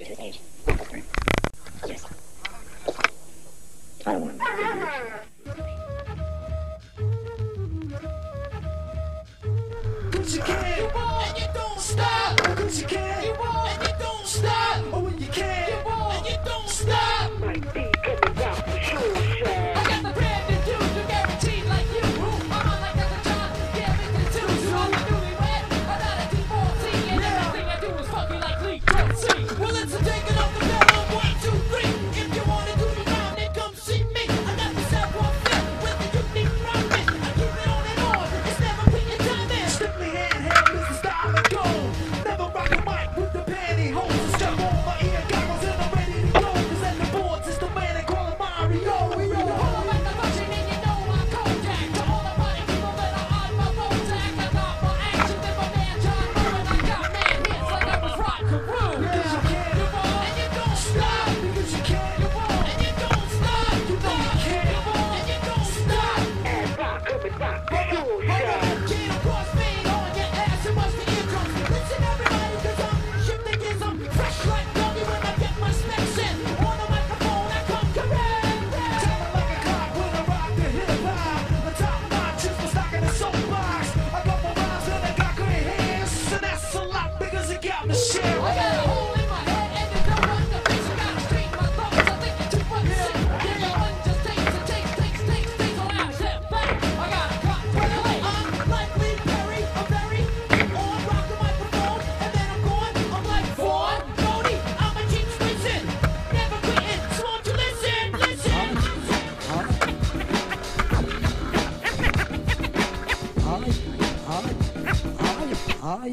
Thank.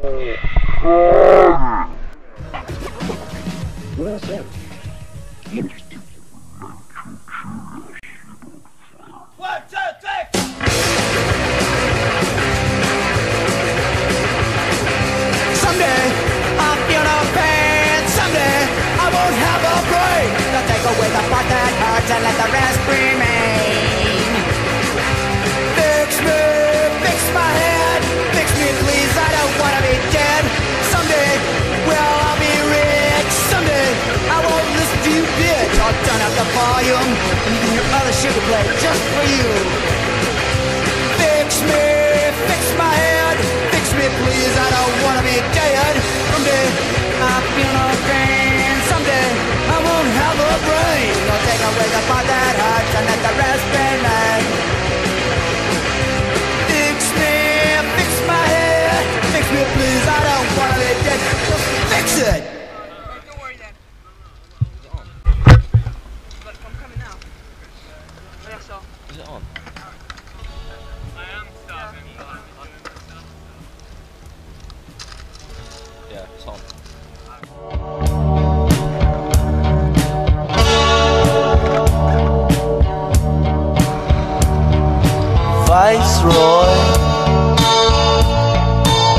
What else? sugar plate just for you. Fix me, fix my head, fix me please, I don't wanna be dead. Someday I'll feel no pain, someday I won't have a brain. No take away the part that hurts and let the rest remain. Fix me, fix my head, fix me please, I don't wanna be dead. Just fix it. Is it on? I am starving. Yeah, it's on. Viceroy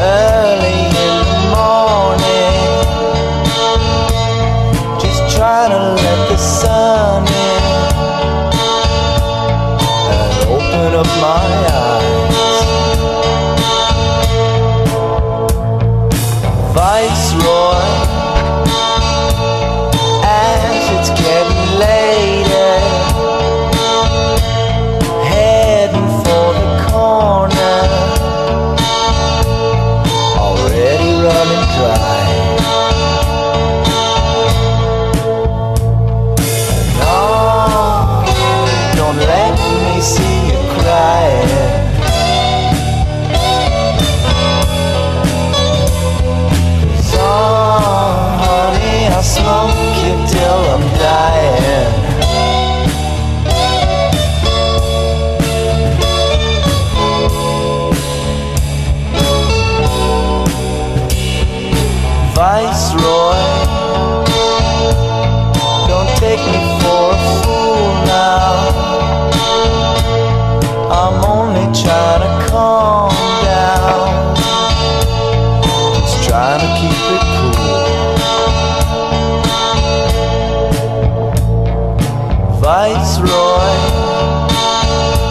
Early in the morning Just trying to boy.